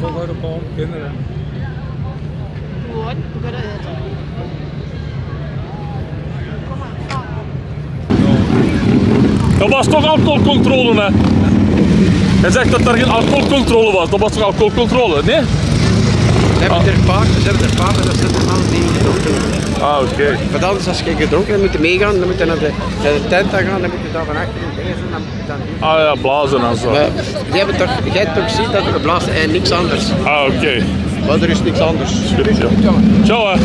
volhouden op kinderen. Gewoon, hoe gaat het? Kom. Dat was toch alcoholcontrole, hè? Hij zegt dat er geen alcoholcontrole was. Dat was toch alcoholcontrole, nee? Ze hebben er paard, ze hebben er paard en dat zit een man die gedronken heeft. Ah, oké. Want anders als je gedronken hebt, moet je meegaan, dan moet je naar de, naar de tent gaan, dan moet je daar van achteren bezig, dan, dan Ah ja, blazen en zo. Maar die hebben toch, jij hebt toch gezien dat er blaast en niks anders. Ah, oké. Maar er is niks anders. Goed, ja. Ciao, hè.